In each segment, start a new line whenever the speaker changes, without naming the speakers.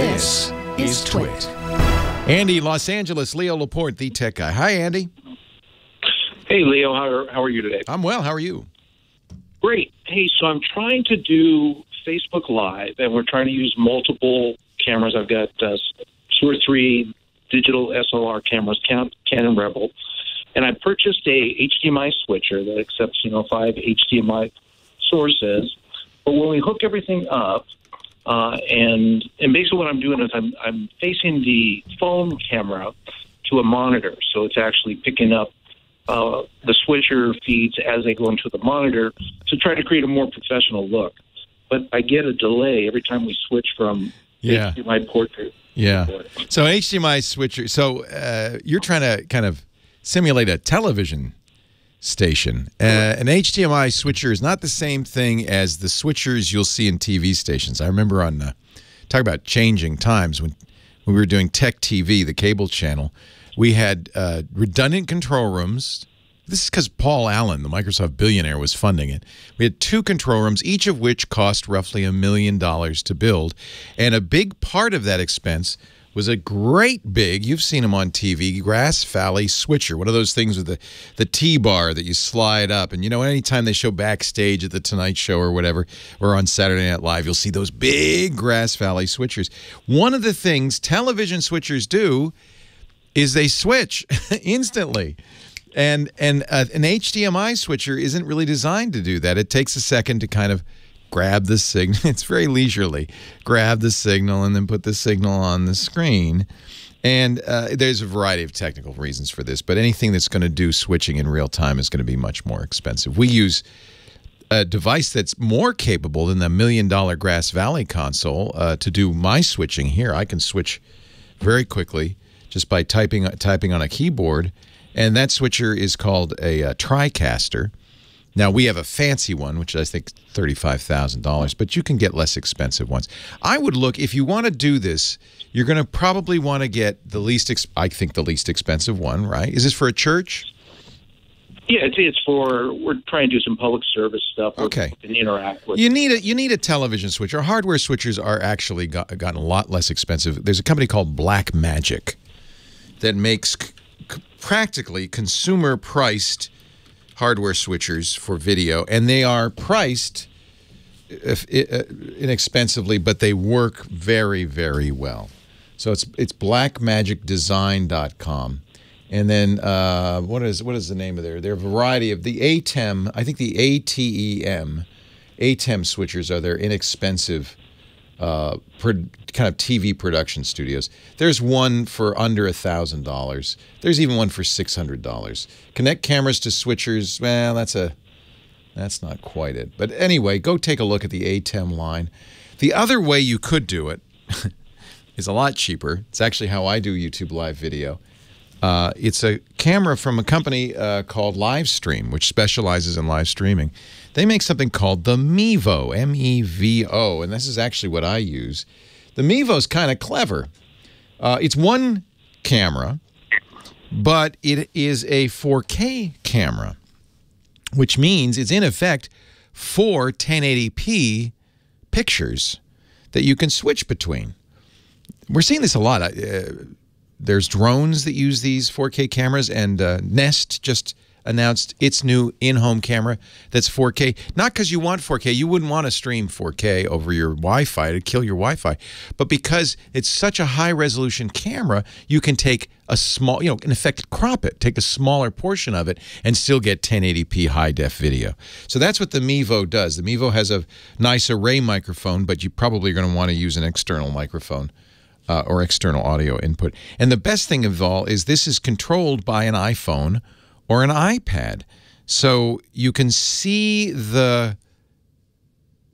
This is Twit.
Andy, Los Angeles, Leo Laporte, the tech guy. Hi, Andy.
Hey, Leo, how are, how are you today?
I'm well. How are you?
Great. Hey, so I'm trying to do Facebook Live, and we're trying to use multiple cameras. I've got uh, two or three digital SLR cameras, Canon Rebel, and I purchased a HDMI switcher that accepts, you know, five HDMI sources. But when we hook everything up, uh, and and basically what I'm doing is I'm I'm facing the phone camera to a monitor, so it's actually picking up uh, the switcher feeds as they go into the monitor to try to create a more professional look. But I get a delay every time we switch from
yeah.
HDMI port to
yeah. So HDMI switcher. So uh, you're trying to kind of simulate a television station. Uh, an HDMI switcher is not the same thing as the switchers you'll see in TV stations. I remember on uh, talk about changing times when when we were doing Tech TV, the cable channel, we had uh, redundant control rooms. This is because Paul Allen, the Microsoft billionaire, was funding it. We had two control rooms, each of which cost roughly a million dollars to build. And a big part of that expense was a great big, you've seen them on TV, Grass Valley switcher, one of those things with the, the T-bar that you slide up. And, you know, anytime they show backstage at The Tonight Show or whatever, or on Saturday Night Live, you'll see those big Grass Valley switchers. One of the things television switchers do is they switch instantly. And, and uh, an HDMI switcher isn't really designed to do that. It takes a second to kind of grab the signal. It's very leisurely. Grab the signal and then put the signal on the screen. And uh, there's a variety of technical reasons for this, but anything that's going to do switching in real time is going to be much more expensive. We use a device that's more capable than the million dollar Grass Valley console uh, to do my switching here. I can switch very quickly just by typing typing on a keyboard, and that switcher is called a, a TriCaster. Now we have a fancy one, which I think thirty-five thousand dollars, but you can get less expensive ones. I would look if you want to do this. You're going to probably want to get the least. I think the least expensive one, right? Is this for a church?
Yeah, it's, it's for we're trying to do some public service stuff.
Okay,
and interact with.
You need a you need a television switcher. Hardware switchers are actually got, gotten a lot less expensive. There's a company called Blackmagic that makes practically consumer priced hardware switchers for video, and they are priced uh, inexpensively, but they work very, very well. So it's it's blackmagicdesign.com. And then uh, what is what is the name of their their variety of the ATEM? I think the ATEM ATEM switchers are their inexpensive uh, kind of TV production studios. There's one for under a thousand dollars. There's even one for six hundred dollars. Connect cameras to switchers. Well, that's a that's not quite it. But anyway, go take a look at the ATEM line. The other way you could do it is a lot cheaper. It's actually how I do YouTube live video. Uh, it's a camera from a company uh, called Livestream, which specializes in live streaming. They make something called the Mevo, M-E-V-O, and this is actually what I use. The Mevo is kind of clever. Uh, it's one camera, but it is a 4K camera, which means it's in effect four 1080p pictures that you can switch between. We're seeing this a lot. Uh, there's drones that use these 4K cameras, and uh, Nest just announced its new in-home camera that's 4K. Not because you want 4K. You wouldn't want to stream 4K over your Wi-Fi. It'd kill your Wi-Fi. But because it's such a high-resolution camera, you can take a small, you know, in effect, crop it, take a smaller portion of it, and still get 1080p high-def video. So that's what the Mevo does. The Mevo has a nice array microphone, but you probably are going to want to use an external microphone uh, or external audio input. And the best thing of all is this is controlled by an iPhone or an iPad. So you can see the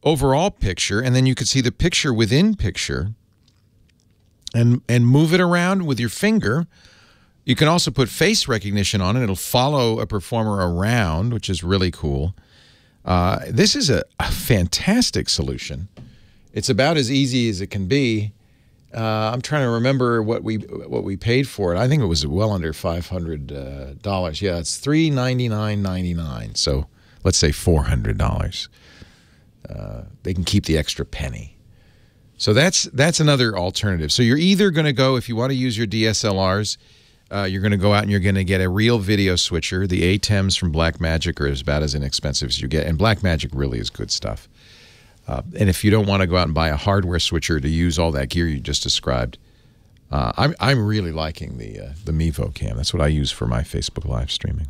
overall picture and then you can see the picture within picture and and move it around with your finger. You can also put face recognition on it. It'll follow a performer around, which is really cool. Uh, this is a, a fantastic solution. It's about as easy as it can be uh, I'm trying to remember what we what we paid for it. I think it was well under five hundred uh, dollars. Yeah, it's three ninety nine ninety nine. So let's say four hundred dollars. Uh, they can keep the extra penny. So that's that's another alternative. So you're either going to go if you want to use your DSLRs, uh, you're going to go out and you're going to get a real video switcher. The ATEMs from Blackmagic are as about as inexpensive as you get, and Blackmagic really is good stuff. Uh, and if you don't want to go out and buy a hardware switcher to use all that gear you just described, uh, I'm I'm really liking the uh, the Mevo cam. That's what I use for my Facebook live streaming.